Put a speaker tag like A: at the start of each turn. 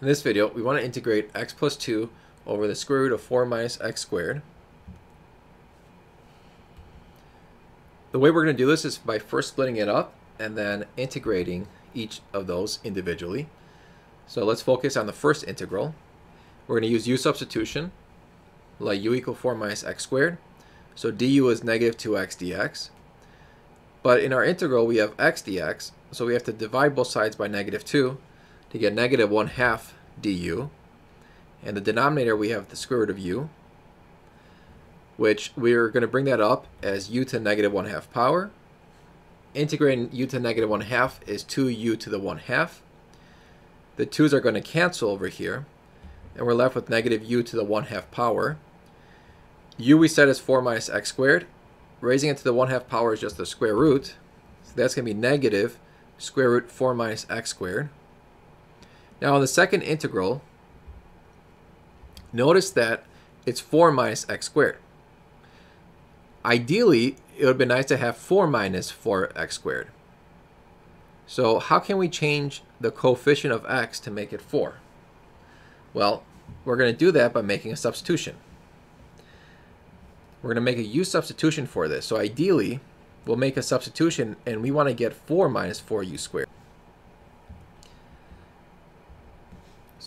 A: In this video, we want to integrate x plus 2 over the square root of 4 minus x squared. The way we're going to do this is by first splitting it up and then integrating each of those individually. So let's focus on the first integral. We're going to use u substitution, let u equal 4 minus x squared. So du is negative 2x dx. But in our integral, we have x dx, so we have to divide both sides by negative 2 to get negative 1 half du. And the denominator, we have the square root of u, which we're going to bring that up as u to negative 1 half power. Integrating u to negative 1 half is 2u to the 1 half. The 2's are going to cancel over here, and we're left with negative u to the 1 half power. u we set is 4 minus x squared. Raising it to the 1 half power is just the square root. So that's going to be negative square root 4 minus x squared. Now on the second integral, notice that it's 4 minus x squared. Ideally, it would be nice to have 4 minus 4x squared. So how can we change the coefficient of x to make it 4? Well, we're going to do that by making a substitution. We're going to make a u substitution for this. So ideally, we'll make a substitution and we want to get 4 minus 4u squared.